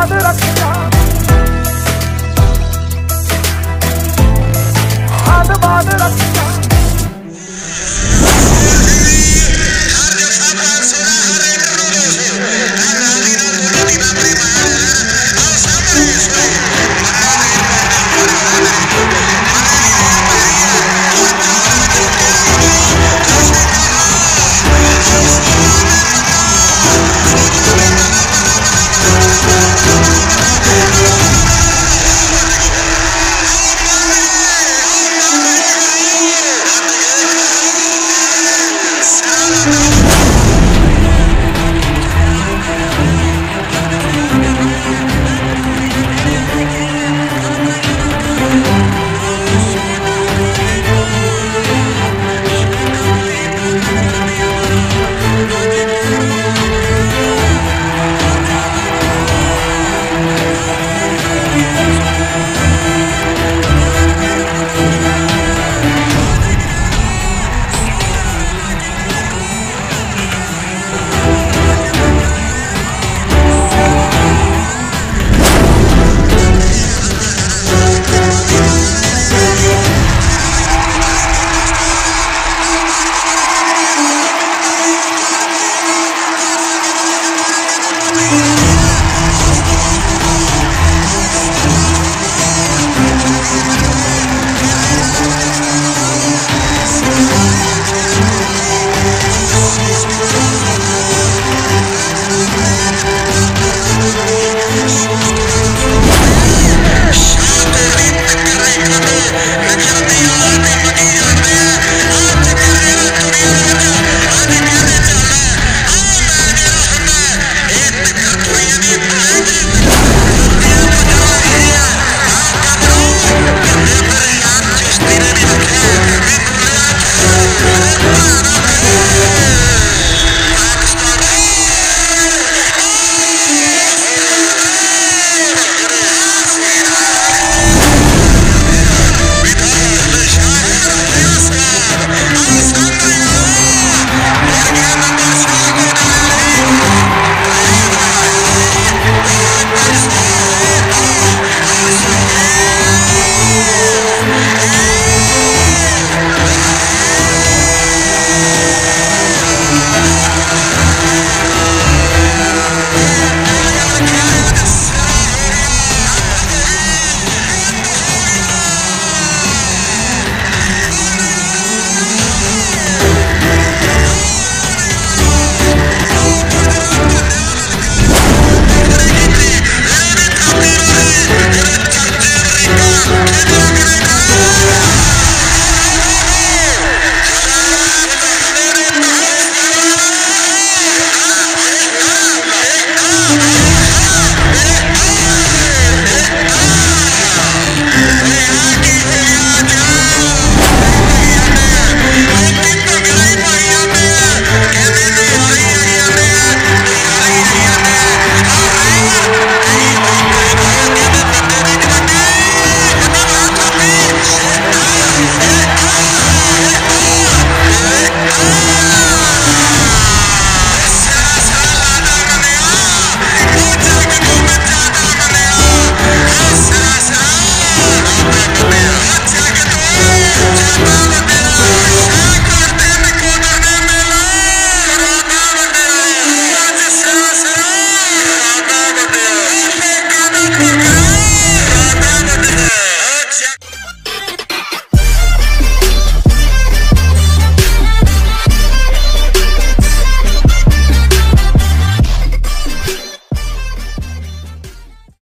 याद रखना